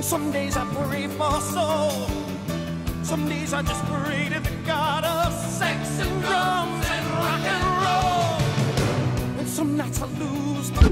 And some days I pray for soul. Some days I just pray to the God of sex and drums and rock and roll. And some nights I lose my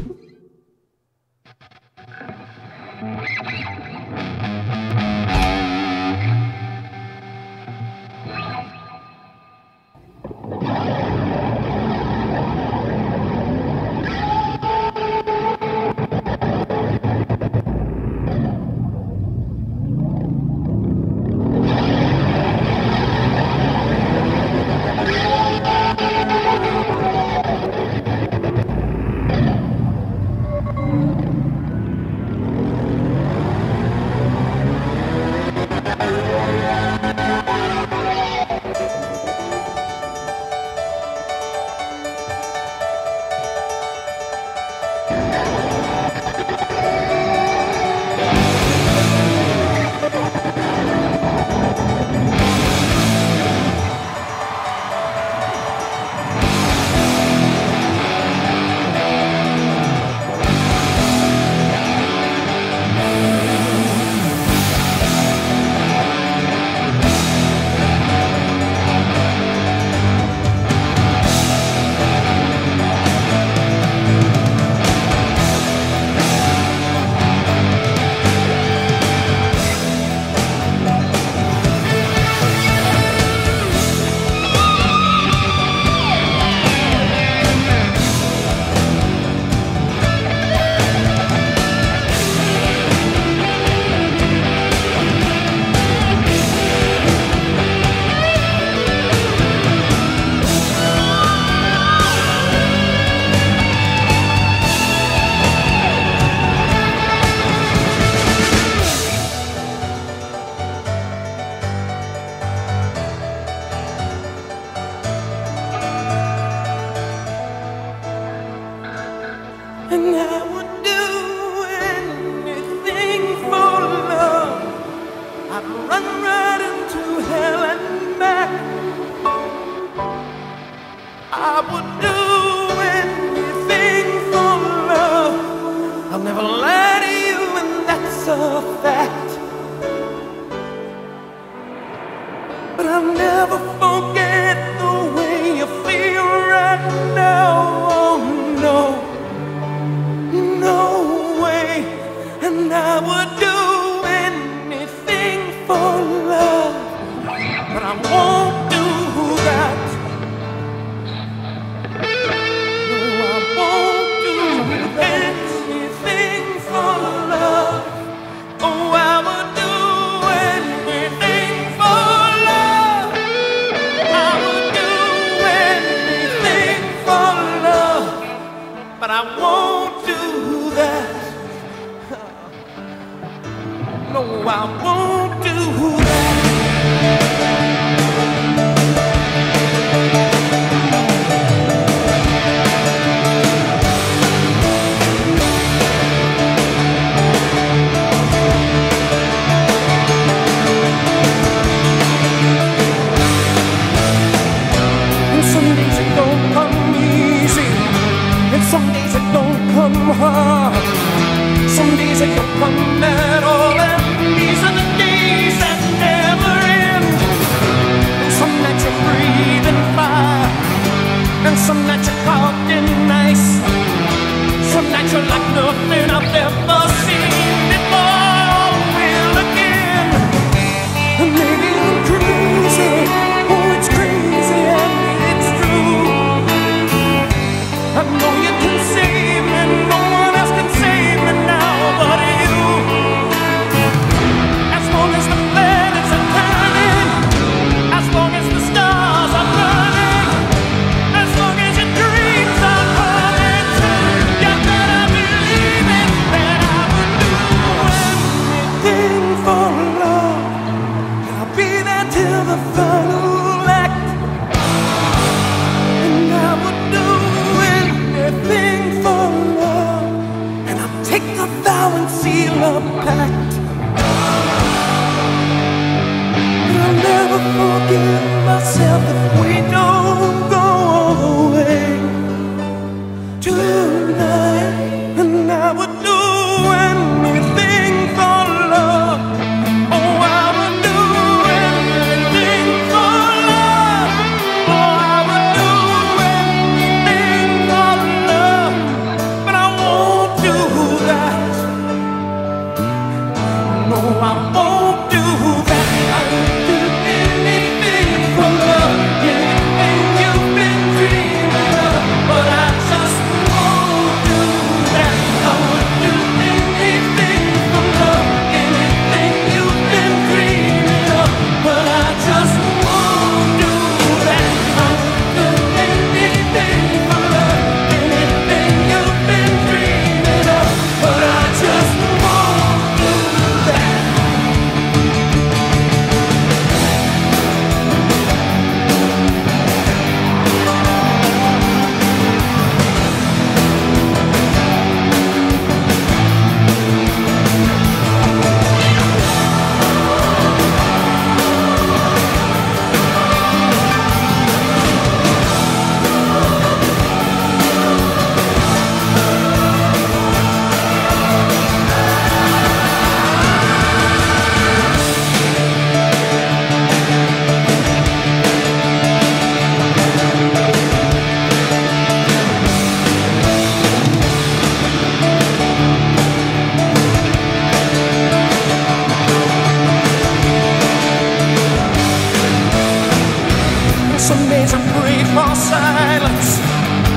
pray for silence,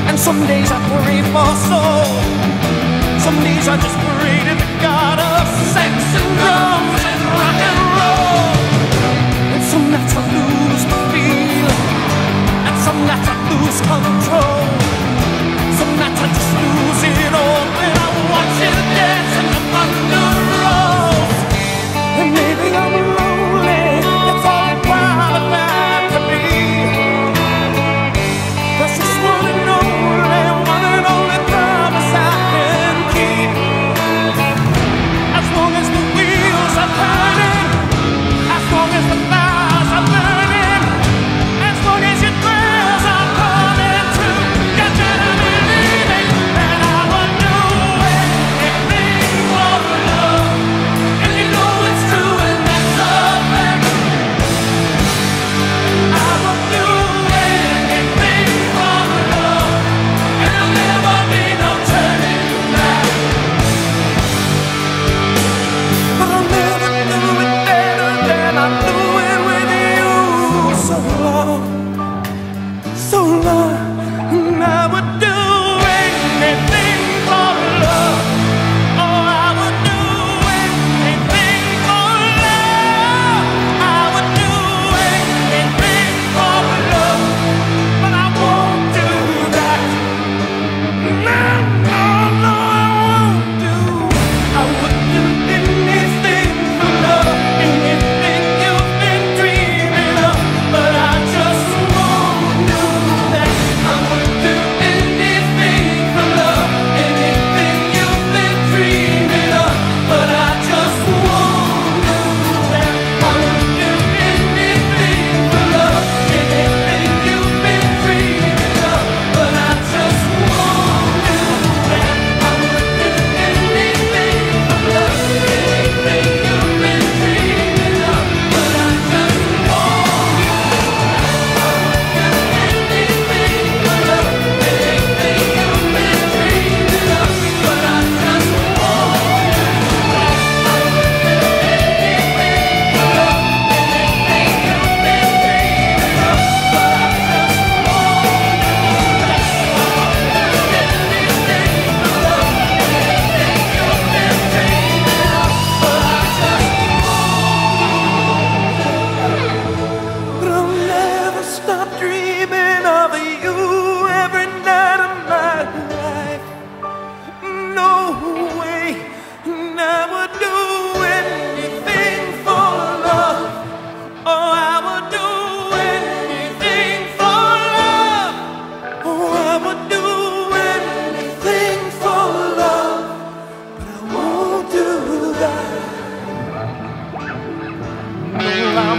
and some days I pray for soul. Some days I just pray to the God of sex and drums and rock and roll. And some nights I lose my feeling, and some nights I lose control. Love.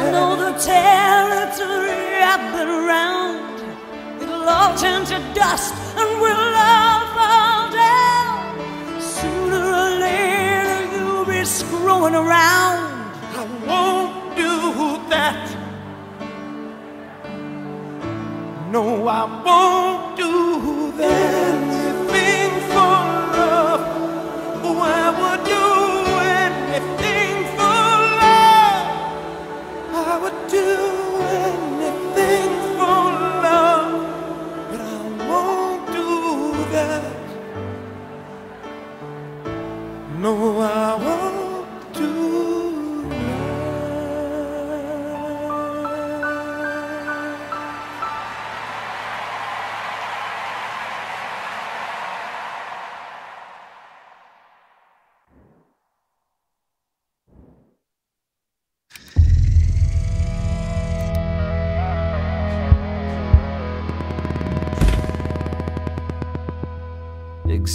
I know the territory I've been around. It'll all turn to dust and we'll all fall down. Sooner or later you'll be screwing around. I won't do that. No, I won't do that.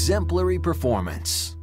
Exemplary performance.